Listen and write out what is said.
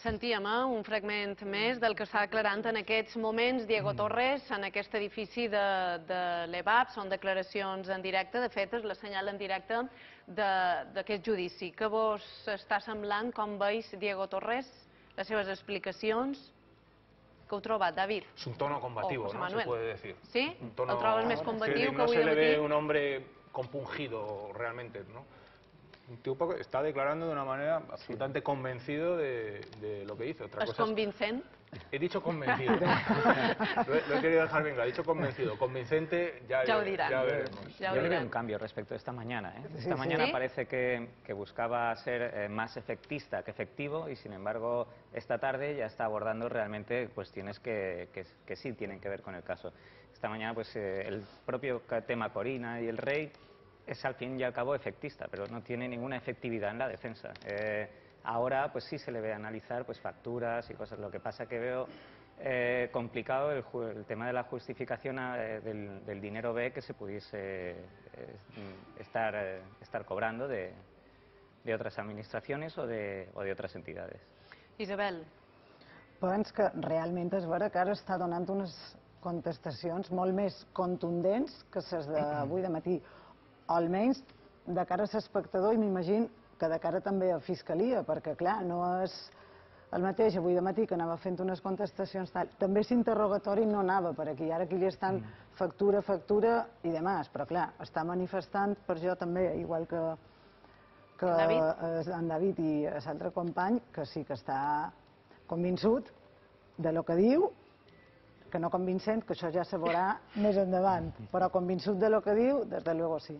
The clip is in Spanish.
Sentíem eh, un fragment més del que està aclarant en aquests moments Diego Torres en aquest edifici de, de l'EVAP. Són declaracions en directe, de fet, és la senyal en directe de- d'aquest judici. Què vos està semblant, com veus Diego Torres, les seves explicacions? Que heu trobat, David? Es un tono combativo, José ¿no? Se puede decir. Sí? Un tono trobes més que combatiu que no avui se de le ve matí? un hombre compungido realmente, ¿no? Un tipo que está declarando de una manera absolutamente convencido de, de lo que dice. Otra cosa es- convincent? He dicho convencido. lo, he, lo he querido dejar bien claro. He dicho convencido. Convincente, ya, Ya lo dirán. ya veremos. Ya Yo le veo un cambio respecto a esta mañana. ¿eh? Esta sí. mañana ¿Sí? parece que, que buscaba ser eh, más efectista que efectivo y sin embargo esta tarde ya está abordando realmente cuestiones que, que- que sí tienen que ver con el caso. Esta mañana pues eh, el propio tema Corina y el rey es al fin y al cabo efectista, pero no tiene ninguna efectividad en la defensa. Eh, ahora pues sí se le ve analizar pues facturas y cosas. Lo que pasa que veo eh, complicado el, ju- el tema de la justificación eh, del, del dinero B que se pudiese eh, estar, eh, estar cobrando de, de otras administraciones o de, o de otras entidades. Isabel, Pens que realment és vera que ara està donant unes contestacions molt més contundents que les d'avui de matí. Almenys de cara a l'espectador i m'imagino que de cara també a Fiscalia, perquè clar, no és el mateix avui de matí que anava fent unes contestacions tal. També l'interrogatori no anava per aquí, ara aquí li estan factura, factura i demás, però clar, està manifestant per jo també, igual que, que David? en David i l'altre company, que sí que està convençut de lo que diu, que no convincent, que això ja se veurà més endavant, però convençut de lo que diu, des de luego sí.